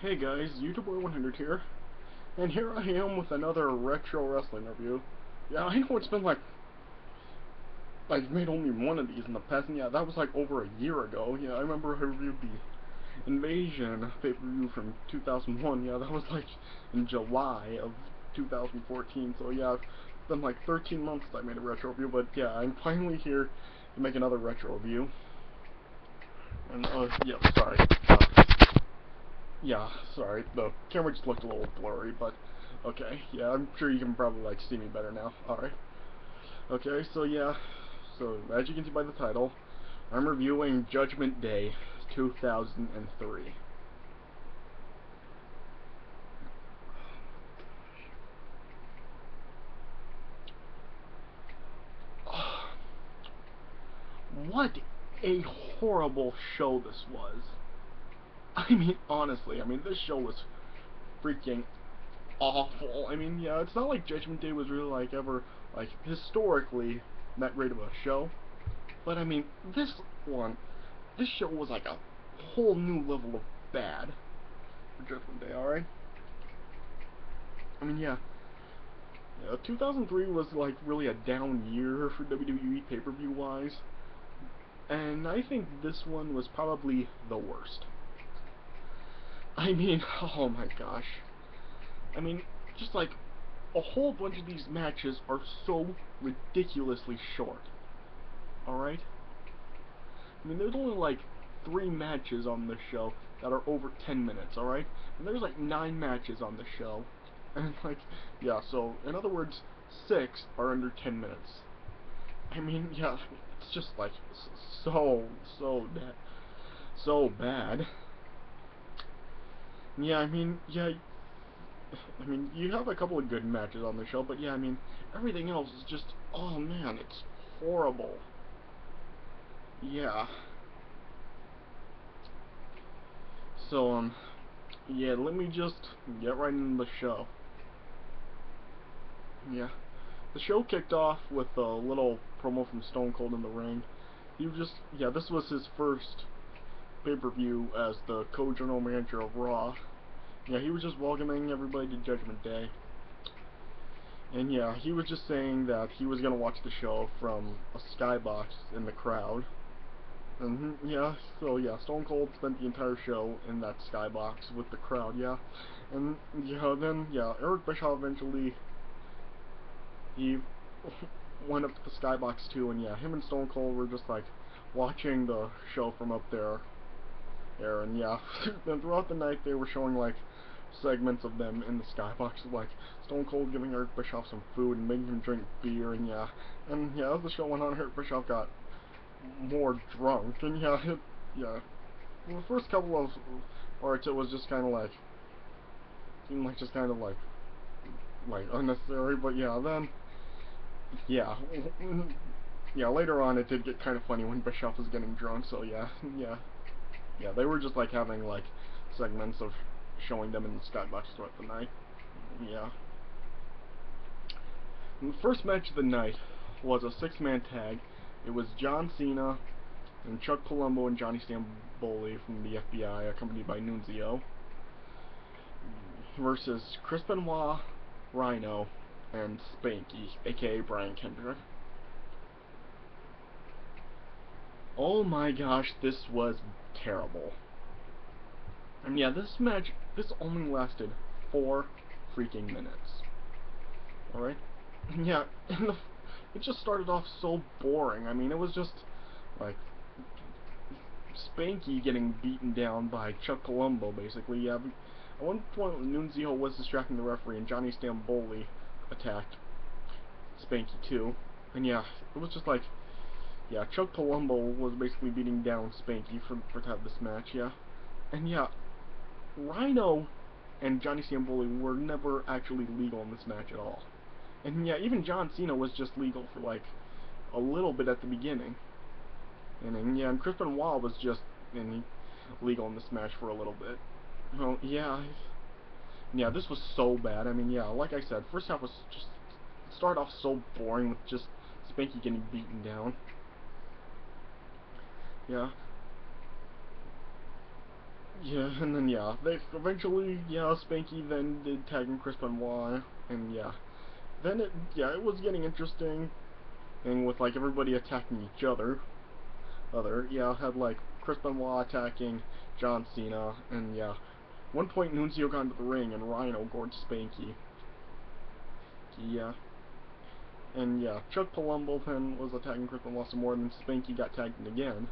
Hey guys, YouTuber100 here, and here I am with another retro wrestling review. Yeah, I know it's been like, I've made only one of these in the past, and yeah, that was like over a year ago. Yeah, I remember I reviewed the Invasion pay-per-view from 2001. Yeah, that was like in July of 2014. So yeah, it's been like 13 months I made a retro review, but yeah, I'm finally here to make another retro review. And uh, yeah, sorry. Uh, yeah, sorry, the camera just looked a little blurry, but okay, yeah, I'm sure you can probably like see me better now. Alright. Okay, so yeah, so as you can see by the title, I'm reviewing Judgment Day 2003. What a horrible show this was. I mean, honestly, I mean, this show was freaking awful. I mean, yeah, it's not like Judgment Day was really, like, ever, like, historically that great of a show. But, I mean, this one, this show was, like, a whole new level of bad for Judgment Day, alright? I mean, yeah. Yeah, 2003 was, like, really a down year for WWE pay-per-view wise. And I think this one was probably the worst. I mean, oh my gosh. I mean, just like, a whole bunch of these matches are so ridiculously short. Alright? I mean, there's only like three matches on the show that are over 10 minutes, alright? And there's like nine matches on the show. And like, yeah, so, in other words, six are under 10 minutes. I mean, yeah, it's just like, so, so. So bad. Yeah, I mean, yeah, I mean, you have a couple of good matches on the show, but yeah, I mean, everything else is just, oh man, it's horrible. Yeah. So, um, yeah, let me just get right into the show. Yeah. The show kicked off with a little promo from Stone Cold in the ring. He just, yeah, this was his first pay-per-view as the co-general manager of Raw. Yeah, he was just welcoming everybody to Judgment Day. And yeah, he was just saying that he was going to watch the show from a skybox in the crowd. And yeah, so yeah, Stone Cold spent the entire show in that skybox with the crowd, yeah. And yeah, then yeah, Eric Bischoff eventually he went up to the skybox too, and yeah, him and Stone Cold were just like watching the show from up there. There and yeah, then throughout the night they were showing like segments of them in the skybox, like Stone Cold giving Eric Bischoff some food and making him drink beer, and yeah, and yeah, as the show went on, Eric Bischoff got more drunk, and yeah, it, yeah, the first couple of parts it was just kind of like, seemed like just kind of like, like unnecessary, but yeah, then, yeah, yeah, later on it did get kind of funny when Bischoff was getting drunk, so yeah, yeah, yeah, they were just like having like segments of showing them in the skybox throughout the night. Yeah. And the first match of the night was a six-man tag. It was John Cena and Chuck Palumbo and Johnny Stamboli from the FBI, accompanied by Nunzio, oh, versus Chris Benoit, Rhyno, and Spanky, aka Brian Kendrick. Oh my gosh, this was terrible. And yeah, this match, this only lasted four freaking minutes. Alright? Yeah, and the, it just started off so boring. I mean, it was just, like, Spanky getting beaten down by Chuck Palumbo, basically. Yeah, um, at one point, Nunzio was distracting the referee, and Johnny Stamboli attacked Spanky, too. And yeah, it was just like, yeah, Chuck Palumbo was basically beating down Spanky for, for to have this match, yeah. And yeah, Rhyno and Johnny Stamboli were never actually legal in this match at all. And yeah, even John Cena was just legal for like a little bit at the beginning. And yeah, and Chris Benoit was just and legal in this match for a little bit. Well, yeah, yeah, this was so bad. I mean, yeah, like I said, first half was just started off so boring with just Spanky getting beaten down. Yeah, yeah, and then yeah, they eventually yeah Spanky then did tagging Chris Benoit, and yeah, then it yeah it was getting interesting, and with like everybody attacking each other. Other yeah had like Chris Benoit attacking John Cena, and yeah, one point Nunzio got into the ring and Rhyno gored Spanky. Yeah. And yeah, Chuck Palumbo then was attacking Chris Benoit some more, and then Spanky got tagged in again.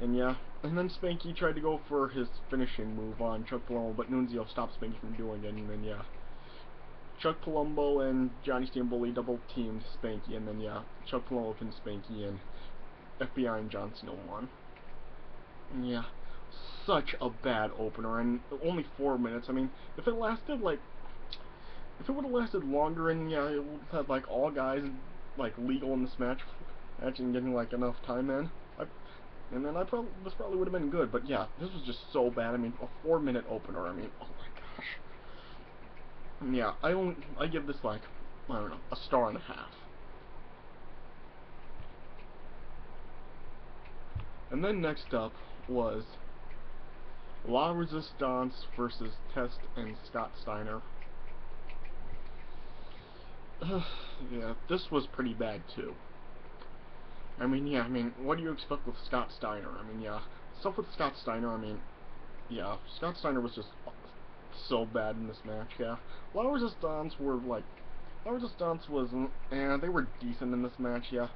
And yeah, and then Spanky tried to go for his finishing move on Chuck Palumbo, but Nunzio stopped Spanky from doing it, and then yeah. Chuck Palumbo and Johnny Stamboli double teamed Spanky, and then yeah, Chuck Palumbo pinned Spanky, and FBI and John Cena won. And yeah, such a bad opener, and only four minutes. I mean, if it lasted like, if it would have lasted longer, and yeah, it would have had like all guys like legal in this match, actually getting like enough time in. And then I probably this probably would have been good, but yeah, this was just so bad. I mean, a four minute opener. I mean, oh my gosh. Yeah, I only I give this like I don't know a star and a half. And then next up was La Resistance versus Test and Scott Steiner. yeah, this was pretty bad too. I mean, yeah, I mean, what do you expect with Scott Steiner? I mean, yeah, stuff with Scott Steiner, I mean, yeah, Scott Steiner was just so bad in this match, yeah. La Resistance were, like, La Resistance was, yeah, they were decent in this match, yeah.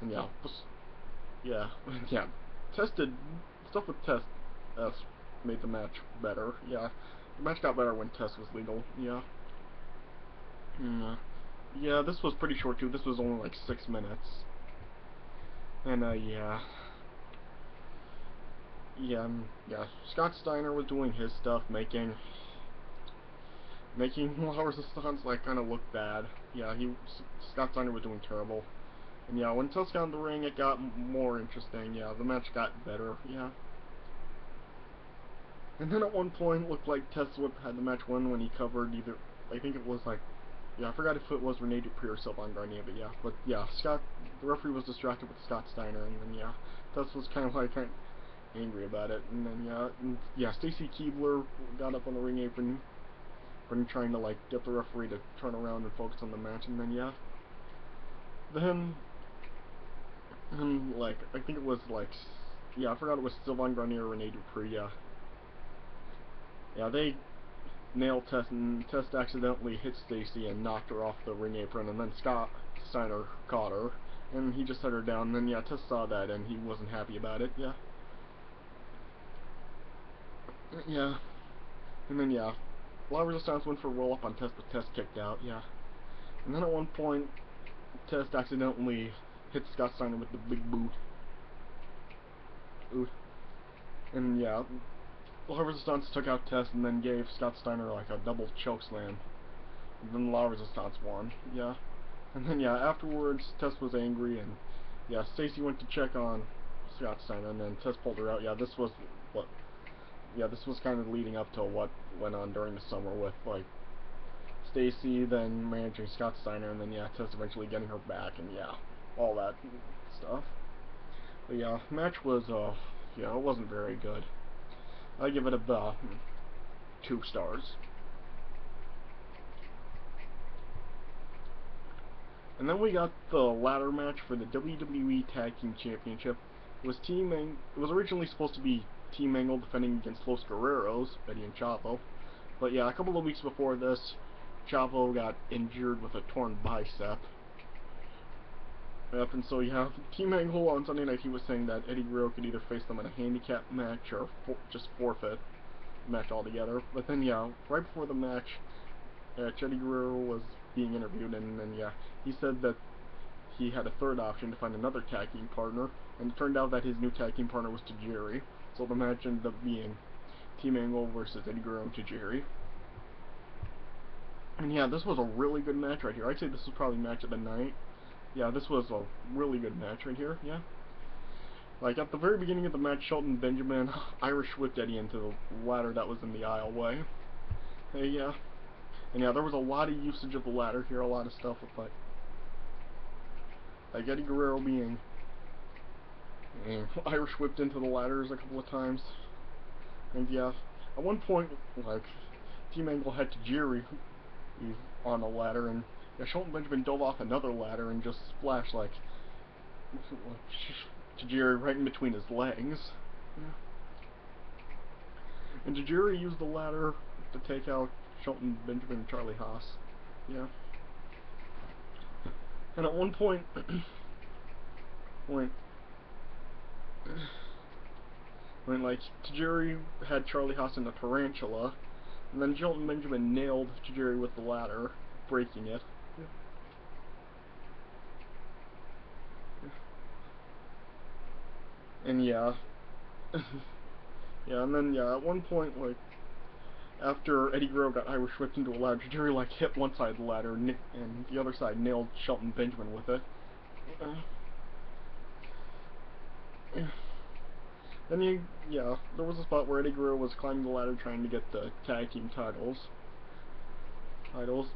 And yeah, was, yeah, yeah, tested, stuff with Test S made the match better, yeah. The match got better when Test was legal, yeah. Mm, yeah, this was pretty short too, this was only like six minutes. And, uh, yeah. Yeah, um, yeah, Scott Steiner was doing his stuff, making making La Resistance like kind of look bad. Yeah, he Scott Steiner was doing terrible. And yeah, when Test got in the ring, it got more interesting. Yeah, the match got better. Yeah. And then at one point, looked like Whip had the match won when he covered either. I think it was like yeah, I forgot if it was Rene Dupree or Sylvain Grenier, but yeah. But yeah, Scott, the referee was distracted with Scott Steiner, and then yeah, Test was kind of like kind of angry about it, and then yeah, and, yeah, Stacy Keibler got up on the ring apron, when trying to like get the referee to turn around and focus on the match, and then yeah, then, and like I think it was like, yeah, I forgot it was Sylvain Grenier or Rene Dupree, yeah. Yeah, they nail Test, and Test accidentally hit Stacy and knocked her off the ring apron, and then Scott Steiner caught her, and he just set her down, and then, yeah, Test saw that, and he wasn't happy about it, yeah. Yeah. And then, yeah, La Resistance went for a roll-up on Test, but Test kicked out, yeah. And then at one point, Test accidentally hit Scott Steiner with the big boot. Ooh. And yeah, La Resistance took out Test and then gave Scott Steiner like a double choke slam. And then La Resistance won. Yeah. And then yeah, afterwards Test was angry and yeah, Stacy went to check on Scott Steiner and then Test pulled her out. Yeah, this was what yeah, this was kind of leading up to what went on during the summer with like Stacy then managing Scott Steiner and then yeah, Test eventually getting her back and yeah, all that stuff. But yeah, match was uh yeah, it wasn't very good. I give it about uh, two stars. And then we got the ladder match for the WWE Tag Team Championship. It was Team Ang it was originally supposed to be Team Angle defending against Los Guerreros, Eddie and Chavo. But yeah, a couple of weeks before this, Chavo got injured with a torn bicep. And so yeah, Team Angle on Sunday night he was saying that Eddie Guerrero could either face them in a handicap match or for just forfeit match altogether. But then yeah, right before the match, uh, Eddie Guerrero was being interviewed, and then yeah, he said that he had a third option to find another tag team partner, and it turned out that his new tag team partner was Tajiri. So the match ended up being Team Angle versus Eddie Guerrero and Tajiri. And yeah, this was a really good match right here. I'd say this was probably match of the night yeah, this was a really good match right here, yeah. Like, at the very beginning of the match, Shelton Benjamin Irish whipped Eddie into the ladder that was in the aisleway. Hey, yeah. And yeah, there was a lot of usage of the ladder here, a lot of stuff with, like, Eddie Guerrero being know, eh, Irish whipped into the ladders a couple of times. And yeah, at one point, like, Team Angle had Tajiri he's on a ladder, and yeah, Shelton Benjamin dove off another ladder and just splashed, like, Tajiri right in between his legs. Yeah. And Tajiri used the ladder to take out Shelton Benjamin and Charlie Haas. Yeah. And at one point, when, when like Tajiri had Charlie Haas in a tarantula, and then Shelton Benjamin nailed Tajiri with the ladder, breaking it. And yeah. yeah, and then yeah, at one point like after Eddie Guerrero got Irish whipped into a ladder, Tajiri like hit one side of the ladder and, the other side nailed Shelton Benjamin with it. Uh, then you, yeah, there was a spot where Eddie Guerrero was climbing the ladder trying to get the tag team titles. Titles.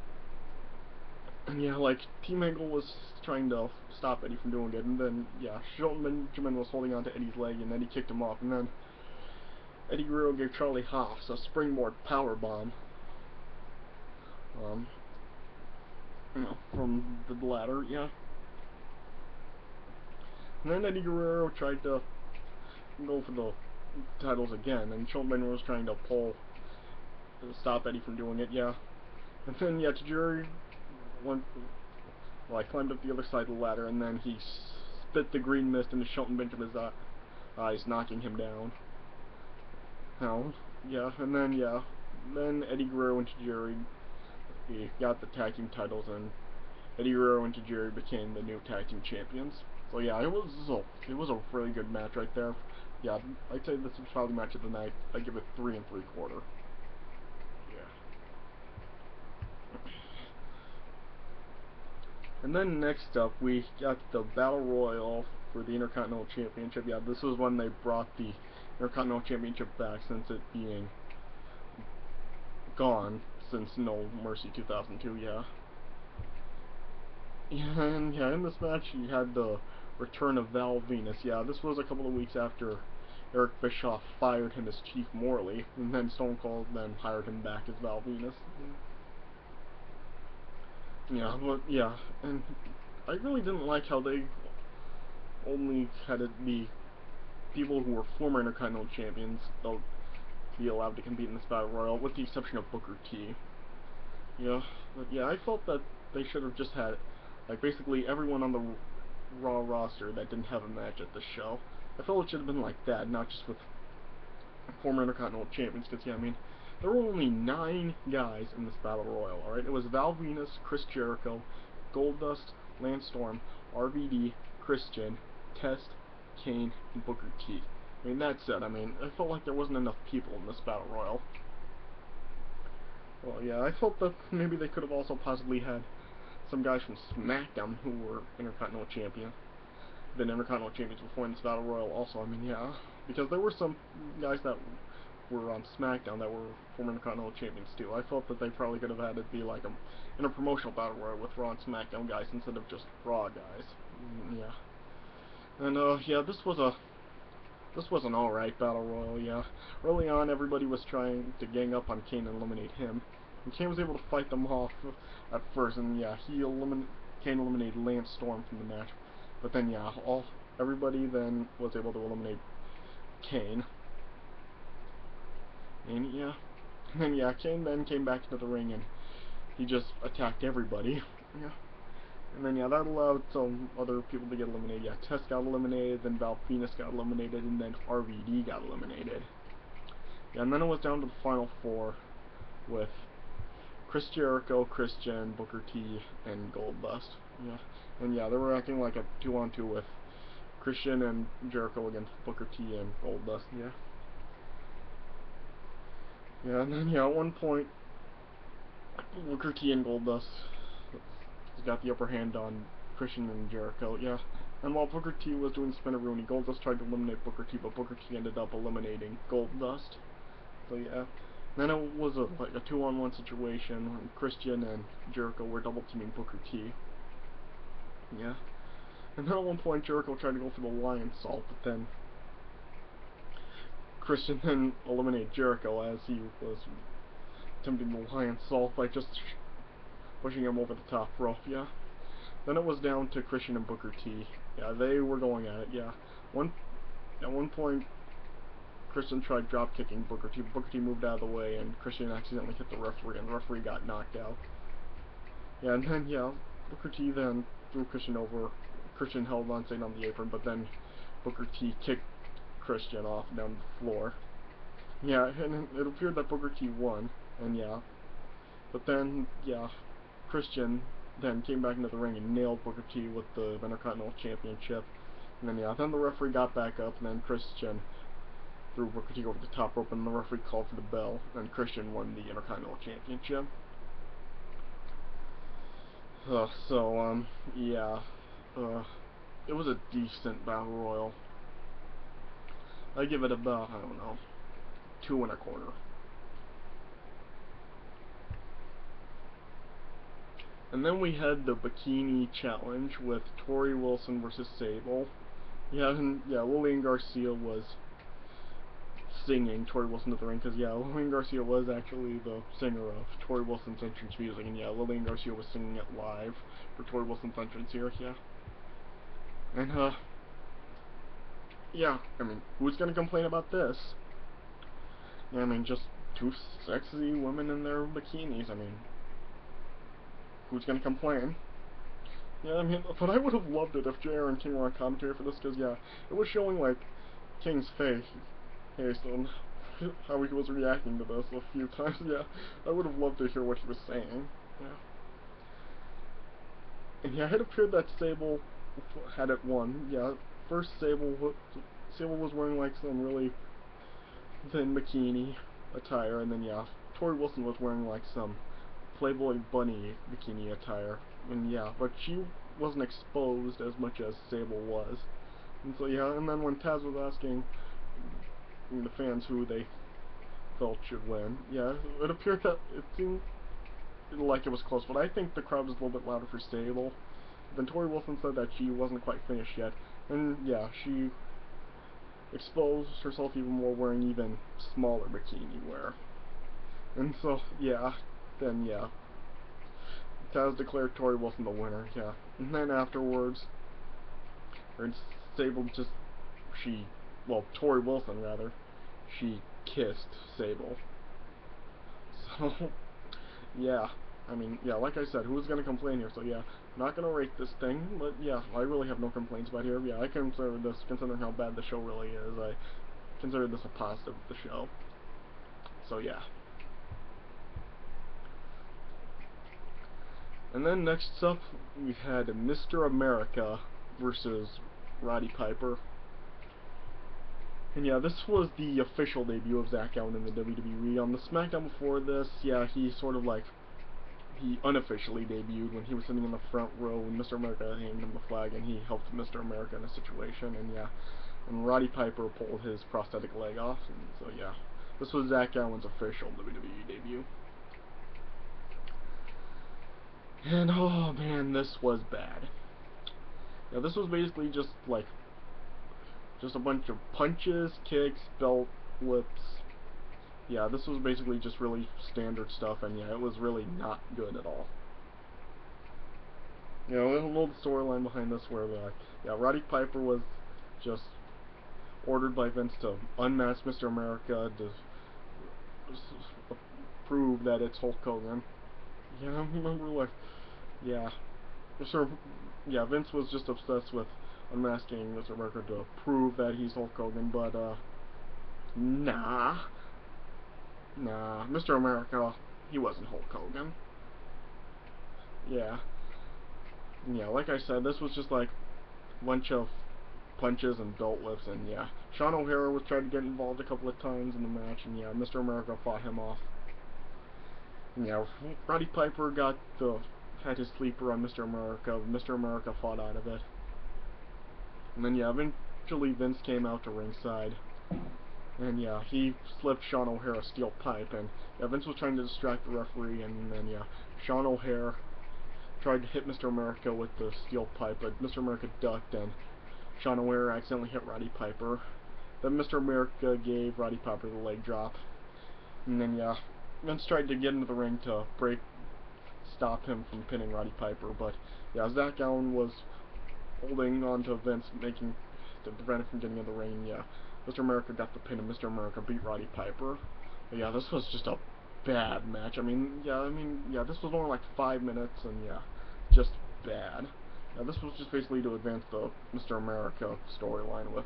And yeah, like, Team Angle was trying to stop Eddie from doing it, and then, yeah, Shelton Benjamin was holding on to Eddie's leg, and then he kicked him off, and then Eddie Guerrero gave Charlie Haas a springboard power bomb. Um, you know, from the ladder, yeah. And then Eddie Guerrero tried to go for the titles again, and Shelton was trying to pull, to stop Eddie from doing it, yeah. And then, yeah, Tajiri went, well, I climbed up the other side of the ladder, and then he spit the green mist into Shelton Benjamin's uh, eyes, knocking him down. Now, yeah, and then, yeah, then Eddie Guerrero and Tajiri he got the tag team titles, and Eddie Guerrero and Tajiri became the new tag team champions. So yeah, it was a, it was a really good match right there. Yeah, I'd say this was probably match of the night. I give it three and three quarter. Yeah. And then next up, we got the Battle Royal for the Intercontinental Championship. Yeah, this was when they brought the Intercontinental Championship back since it being gone since No Mercy 2002, yeah. And yeah, in this match you had the return of Val Venis. Yeah, this was a couple of weeks after Eric Bischoff fired him as Chief Morley, and then Stone Cold then hired him back as Val Venis. Yeah, but yeah, and I really didn't like how they only had it be people who were former Intercontinental Champions they'll be allowed to compete in this Battle Royal, with the exception of Booker T. Yeah, but yeah, I felt that they should have just had, like, basically everyone on the Raw roster that didn't have a match at the show. I felt it should have been like that, not just with former Intercontinental Champions, because, yeah, I mean, there were only nine guys in this Battle Royal, alright? It was Val Venis, Chris Jericho, Goldust, Lance Storm, RVD, Christian, Test, Kane, and Booker T. I mean, that said, I mean, I felt like there wasn't enough people in this Battle Royal. Well, yeah, I felt that maybe they could have also possibly had some guys from SmackDown who were Intercontinental Champion, been Intercontinental Champions before in this Battle Royal also, I mean, yeah, because there were some guys that were on SmackDown that were former Intercontinental Champions too. I felt that they probably could have had it be like a, in a promotional Battle Royal with Raw and SmackDown guys instead of just Raw guys. Mm, yeah. And uh, yeah, this was a this was an alright battle royal, yeah. Early on, everybody was trying to gang up on Kane and eliminate him. And Kane was able to fight them off at first, and yeah, he eliminated Kane eliminated Lance Storm from the match. But then, yeah, all everybody then was able to eliminate Kane. And yeah, and yeah, Kane then came back into the ring and he just attacked everybody. Yeah. And then, yeah, that allowed some other people to get eliminated. Yeah, Test got eliminated, then Val got eliminated, and then RVD got eliminated. Yeah, and then it was down to the final four with Chris Jericho, Christian, Booker T, and Goldust. Yeah, and yeah, they were acting like a two-on-two 2 with Christian and Jericho against Booker T and Goldust. Yeah. Yeah, and then yeah, at one point, Booker T and Goldust has got the upper hand on Christian and Jericho, yeah. And while Booker T was doing Spinaroonie, Goldust tried to eliminate Booker T, but Booker T ended up eliminating Goldust. So yeah. Then it was a, like a two-on-one situation when Christian and Jericho were double teaming Booker T. Yeah. And then at one point Jericho tried to go for the lion salt, but then Christian then eliminated Jericho as he was attempting to Lion Salt by just pushing him over the top rope, yeah. Then it was down to Christian and Booker T. Yeah, they were going at it, yeah. One At one point, Christian tried drop kicking Booker T. Booker T moved out of the way, and Christian accidentally hit the referee, and the referee got knocked out. Yeah, and then, yeah, Booker T then threw Christian over. Christian held on, staying on the apron, but then Booker T kicked Christian off down the floor. Yeah, and it appeared that Booker T won, and yeah. But then, yeah, Christian then came back into the ring and nailed Booker T with the Intercontinental Championship. And then, yeah, then the referee got back up, and then Christian threw Booker T over the top rope, and the referee called for the bell, and Christian won the Intercontinental Championship. Uh, so, um, yeah, uh, it was a decent battle royal. I give it about, I don't know, two and a quarter. And then we had the Bikini Challenge with Torrie Wilson versus Sable. Yeah, and yeah, Lillian Garcia was singing Torrie Wilson to the ring because yeah, Lillian Garcia was actually the singer of Torrie Wilson's entrance music, and yeah, Lillian Garcia was singing it live for Torrie Wilson's entrance here. Yeah, and uh, yeah, I mean, who's gonna complain about this? I mean, just two sexy women in their bikinis. I mean, who's gonna complain? Yeah, I mean, but I would have loved it if JR and King were on commentary for this, because, yeah, it was showing, like, King's face based on how he was reacting to this a few times, yeah. I would have loved to hear what he was saying, yeah. And yeah, it appeared that Sable had it won, yeah. First, Sable, Sable was wearing, like, some really thin bikini attire, and then, yeah, Torrie Wilson was wearing, like, some Playboy Bunny bikini attire. And yeah, but she wasn't exposed as much as Sable was. And so yeah, and then when Taz was asking the fans who they felt should win, yeah, it appeared that it seemed like it was close, but I think the crowd was a little bit louder for Sable. Then Torrie Wilson said that she wasn't quite finished yet, and yeah, she exposed herself even more wearing even smaller bikini wear. And so, yeah, then yeah. Taz declared Torrie Wilson the winner, yeah. And then afterwards, or Sable just, she, well, Torrie Wilson rather, she kissed Sable. So, yeah. I mean, yeah, like I said, who's gonna complain here? So yeah, not gonna rate this thing, but yeah, I really have no complaints about here. Yeah, I consider this, considering how bad the show really is, I consider this a positive of the show. So yeah. And then next up, we had Mr. America versus Roddy Piper. And yeah, this was the official debut of Zach Gowen in the WWE. On the SmackDown before this, yeah, he sort of like, he unofficially debuted when he was sitting in the front row when Mr. America handed him the flag and he helped Mr. America in a situation. And yeah, and Roddy Piper pulled his prosthetic leg off. And so yeah, this was Zach Gowen's official WWE debut. And oh man, this was bad. Yeah, this was basically just like just a bunch of punches, kicks, belt whips. Yeah, this was basically just really standard stuff, and yeah, it was really not good at all. You know, a little storyline behind this where, uh, yeah, Roddy Piper was just ordered by Vince to unmask Mr. America to prove that it's Hulk Hogan. Yeah, I remember like, yeah. Yeah, Vince was just obsessed with unmasking Mr. America to prove that he's Hulk Hogan, but uh, nah, nah, Mr. America, he wasn't Hulk Hogan. Yeah, yeah, like I said, this was just like a bunch of punches and belt lifts, and yeah, Sean O'Haire was trying to get involved a couple of times in the match, and yeah, Mr. America fought him off. Yeah, Roddy Piper got the had his sleeper on Mr. America. Mr. America fought out of it. And then yeah, eventually Vince came out to ringside. And yeah, he slipped Sean O'Haire a steel pipe, and yeah, Vince was trying to distract the referee, and then yeah, Sean O'Haire tried to hit Mr. America with the steel pipe, but Mr. America ducked, and Sean O'Haire accidentally hit Roddy Piper. Then Mr. America gave Roddy Piper the leg drop. And then, yeah, Vince tried to get into the ring to break, stop him from pinning Roddy Piper. But, yeah, Zach Gowen was holding on to Vince, making, to prevent him from getting in the ring. Yeah, Mr. America got the pin, and Mr. America beat Roddy Piper. But, yeah, this was just a bad match. I mean, yeah, I mean, yeah, this was only like five minutes, and yeah, just bad. Now, this was just basically to advance the Mr. America storyline with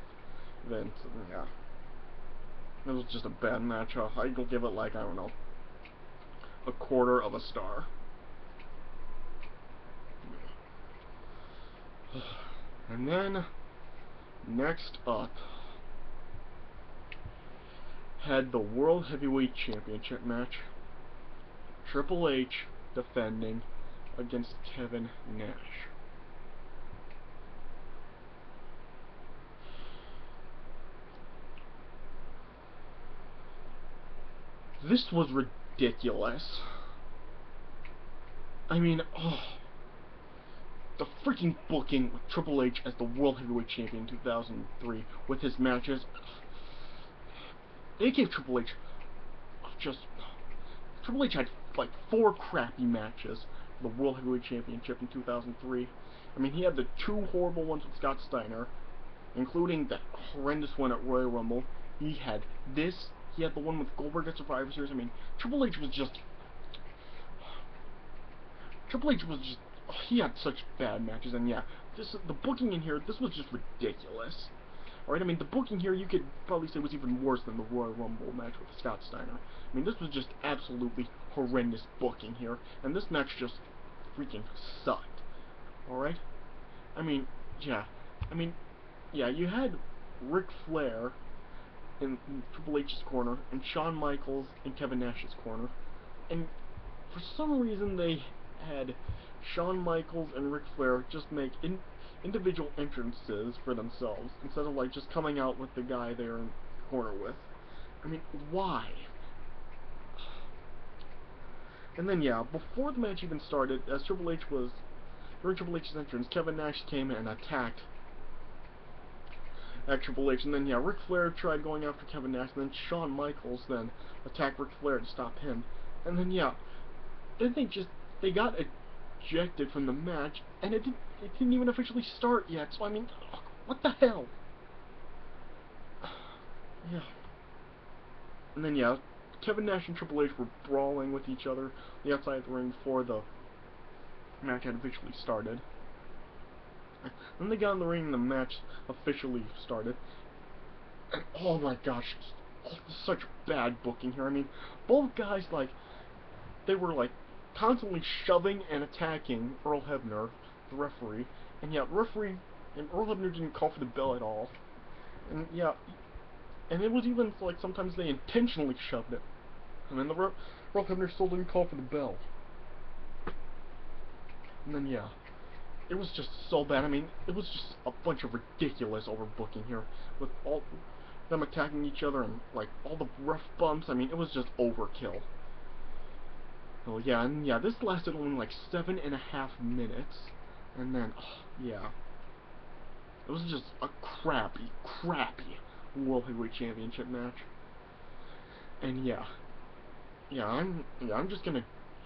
Vince, and yeah. It was just a bad match. Uh, I'd give it like, I don't know, a quarter of a star. And then, next up, had the World Heavyweight Championship match. Triple H defending against Kevin Nash. This was ridiculous. I mean, oh. The freaking booking with Triple H as the World Heavyweight Champion in 2003 with his matches. They gave Triple H just... Triple H had like four crappy matches for the World Heavyweight Championship in 2003. I mean, he had the two horrible ones with Scott Steiner, including that horrendous one at Royal Rumble. He had this he had the one with Goldberg at Survivor Series. I mean, Triple H was just... Triple H was just... He had such bad matches, and yeah, this the booking in here, this was just ridiculous. Alright, I mean, the booking here, you could probably say was even worse than the Royal Rumble match with Scott Steiner. I mean, this was just absolutely horrendous booking here, and this match just freaking sucked. Alright? I mean, yeah. I mean, yeah, you had Ric Flair in, in Triple H's corner, and Shawn Michaels in Kevin Nash's corner. And for some reason, they had Shawn Michaels and Ric Flair just make in, individual entrances for themselves instead of like just coming out with the guy they're in the corner with. I mean, why? And then yeah, before the match even started, as Triple H was during Triple H's entrance, Kevin Nash came and attacked at Triple H. And then, yeah, Ric Flair tried going after Kevin Nash, and then Shawn Michaels then attacked Ric Flair to stop him. And then, yeah, then they just, they got ejected from the match, and it didn't, it didn't even officially start yet, so I mean, what the hell? yeah. And then, yeah, Kevin Nash and Triple H were brawling with each other the outside of the ring before the match had officially started. Then they got in the ring and the match officially started. And oh my gosh, such bad booking here. I mean, both guys, like, they were, like, constantly shoving and attacking Earl Hebner, the referee. And yeah, referee, and Earl Hebner didn't call for the bell at all. And yeah, and it was even, like, sometimes they intentionally shoved it. And then the Earl Hebner still didn't call for the bell. And then, yeah it was just so bad. I mean, it was just a bunch of ridiculous overbooking here with all them attacking each other and like all the rough bumps. I mean, it was just overkill. Oh yeah, and yeah, this lasted only like seven and a half minutes, and then oh, yeah, it was just a crappy, crappy World Heavyweight Championship match. And yeah, yeah, I'm yeah, I'm just gonna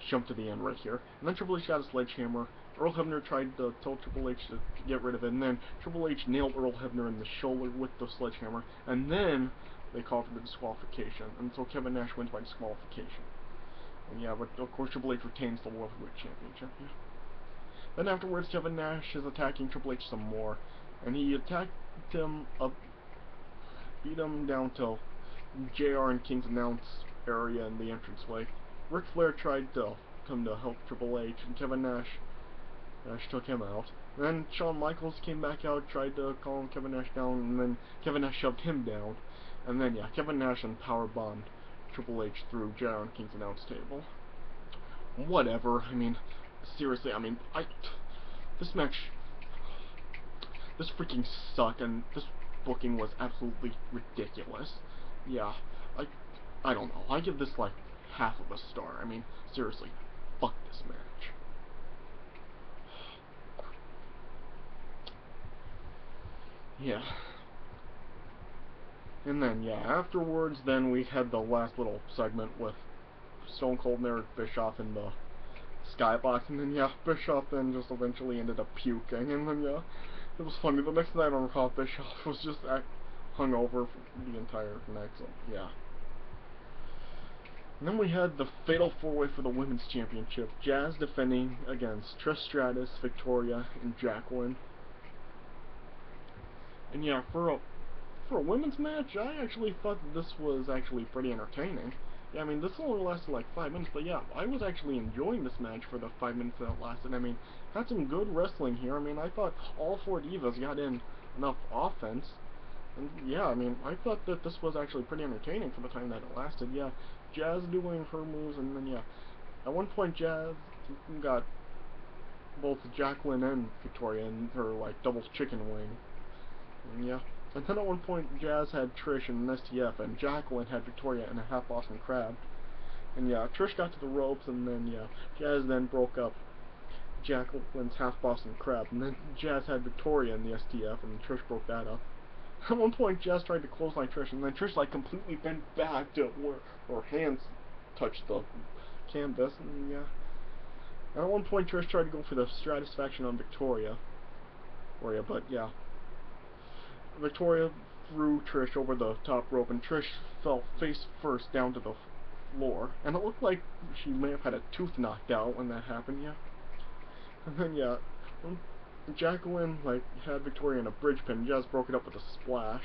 jump to the end right here. And then Triple H got a sledgehammer, Earl Hebner tried to tell Triple H to get rid of it, and then Triple H nailed Earl Hebner in the shoulder with the sledgehammer, and then they called for the disqualification, and so Kevin Nash wins by disqualification. And yeah, but of course Triple H retains the World Heavyweight Championship. Yeah. Then afterwards, Kevin Nash is attacking Triple H some more, and he attacked him up, beat him down to JR and King's announce area in the entranceway. Ric Flair tried to come to help Triple H, and Kevin Nash Nash took him out. Then Shawn Michaels came back out, tried to calm Kevin Nash down, and then Kevin Nash shoved him down. And then, yeah, Kevin Nash and power bombed Triple H through and King's announce table. Whatever. I mean, seriously, I mean, I... This match... This freaking sucked, and this booking was absolutely ridiculous. Yeah, I... I don't know. I give this, like, half of a star. I mean, seriously, fuck this match. Yeah. And then, yeah, afterwards, then we had the last little segment with Stone Cold and Eric Bischoff in the skybox, and then, yeah, Bischoff then just eventually ended up puking, and then, yeah, it was funny. The next night on Raw, Bischoff was just act hungover the entire night, so, yeah. And then we had the Fatal 4-Way for the Women's Championship. Jazz defending against Trish Stratus, Victoria, and Jacqueline. And yeah, for a for a women's match, I actually thought this was actually pretty entertaining. Yeah, I mean, this only lasted like five minutes, but yeah, I was actually enjoying this match for the five minutes that it lasted. I mean, had some good wrestling here. I mean, I thought all four divas got in enough offense. And yeah, I mean, I thought that this was actually pretty entertaining for the time that it lasted. Yeah, Jazz doing her moves, and then yeah, at one point Jazz got both Jacqueline and Victoria in her like double chicken wing. And yeah. And then at one point, Jazz had Trish and an STF, and Jacqueline had Victoria and a half Boston Crab. And yeah, Trish got to the ropes, and then yeah, Jazz then broke up Jacqueline's half Boston Crab, and then Jazz had Victoria in the STF, and Trish broke that up. At one point, Jazz tried to clothesline Trish, and then Trish like completely bent back to where her hands touched the canvas, and yeah. And at one point, Trish tried to go for the Stratusfaction on Victoria. Or yeah, but yeah. Victoria threw Trish over the top rope, and Trish fell face first down to the floor. And it looked like she may have had a tooth knocked out when that happened, yeah. And then, yeah, Jacqueline, like, had Victoria in a bridge pin. Jazz broke it up with a splash.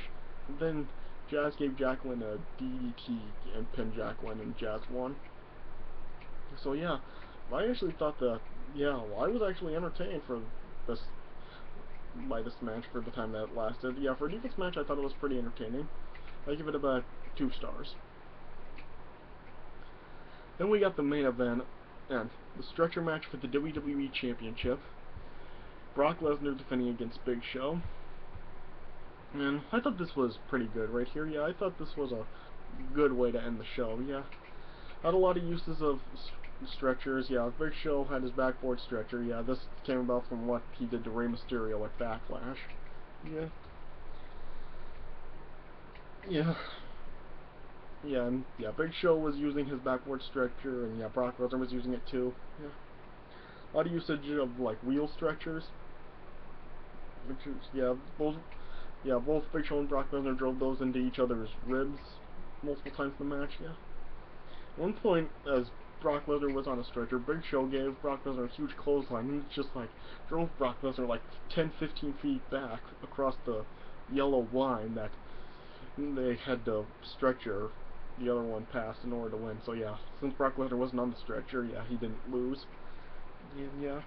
And then Jazz gave Jacqueline a DDT and pinned Jacqueline, and Jazz won. So, yeah, I actually thought that, yeah, well, I was actually entertained for this this match for the time that it lasted. Yeah, for a defense match, I thought it was pretty entertaining. I give it about two stars. Then we got the main event, and the stretcher match for the WWE Championship. Brock Lesnar defending against Big Show. And I thought this was pretty good right here. Yeah, I thought this was a good way to end the show. Yeah, had a lot of uses of stretchers. Yeah, Big Show had his backboard stretcher. Yeah, this came about from what he did to Rey Mysterio at Backlash. Yeah. Yeah. Yeah, and yeah, Big Show was using his backboard stretcher, and yeah, Brock Lesnar was using it too. Yeah. A lot of usage of like wheel stretchers. Which is, yeah, both yeah, both Big Show and Brock Lesnar drove those into each other's ribs multiple times in the match, yeah. At one point, as Brock Lesnar was on a stretcher. Big Show gave Brock Lesnar a huge clothesline. He just like drove Brock Lesnar like 10, 15 feet back across the yellow line that they had to stretcher the other one past in order to win. So yeah, since Brock Lesnar wasn't on the stretcher, yeah, he didn't lose. And yeah.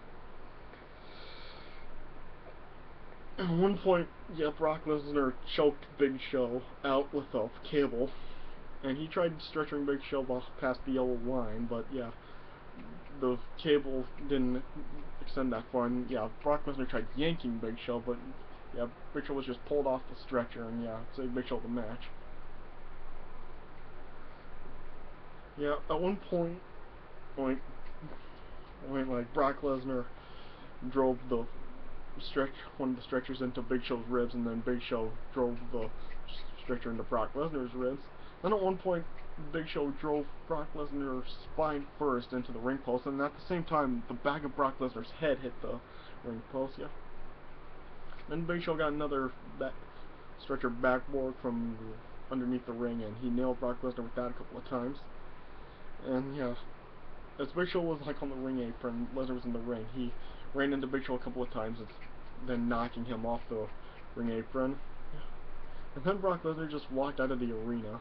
At one point, yeah, Brock Lesnar choked Big Show out with a cable and he tried stretching Big Show past the yellow line, but yeah, the cable didn't extend that far, and yeah, Brock Lesnar tried yanking Big Show, but yeah, Big Show was just pulled off the stretcher, and yeah, saved Big Show the match. Yeah, at one point, point, point like Brock Lesnar drove the stretch one of the stretchers into Big Show's ribs, and then Big Show drove the stretcher into Brock Lesnar's ribs. Then at one point, Big Show drove Brock Lesnar's spine first into the ring post, and at the same time, the back of Brock Lesnar's head hit the ring post, yeah. Then Big Show got another back stretcher backboard from underneath the ring, and he nailed Brock Lesnar with that a couple of times. And yeah, as Big Show was like on the ring apron, Lesnar was in the ring. He ran into Big Show a couple of times, then knocking him off the ring apron. And then Brock Lesnar just walked out of the arena.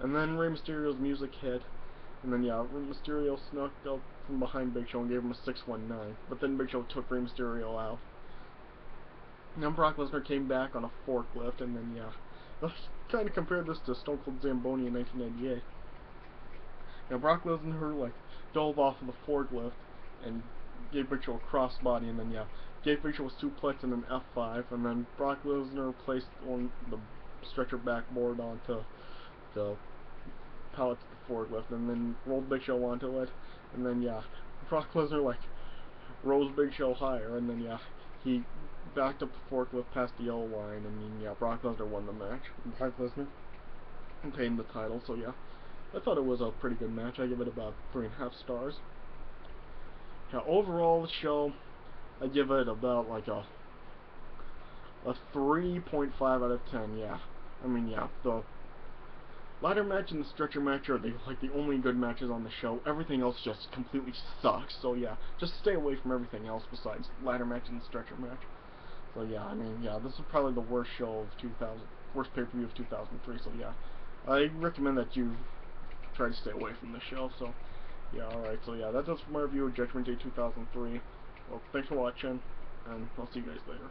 And then Rey Mysterio's music hit. And then, yeah, Rey Mysterio snuck up from behind Big Show and gave him a 619. But then Big Show took Rey Mysterio out. And then Brock Lesnar came back on a forklift, and then, yeah. Let's kind of compare this to Stone Cold Zamboni in 1998. Now, Brock Lesnar, like, dove off of the forklift and gave Big Show a crossbody, and then, yeah, gave Big Show a suplex and an F5, and then Brock Lesnar placed on the stretcher backboard onto the pallet to the forklift, and then rolled Big Show onto it, and then yeah, Brock Lesnar like rose Big Show higher, and then yeah, he backed up the forklift past the yellow line, and then yeah, Brock Lesnar won the match. Brock Lesnar. obtain the title. So yeah, I thought it was a pretty good match. I give it about three and a half stars. Yeah, overall the show, I give it about like a a 3.5 out of 10. Yeah, I mean yeah, the ladder match and the stretcher match are the like the only good matches on the show. Everything else just completely sucks. So yeah, just stay away from everything else besides ladder match and the stretcher match. So yeah, I mean yeah, this is probably the worst show of 2000, worst pay per view of 2003. So yeah, I recommend that you try to stay away from the show. So yeah, alright. So yeah, that's it for my review of Judgment Day 2003. Well, thanks for watching, and I'll see you guys later.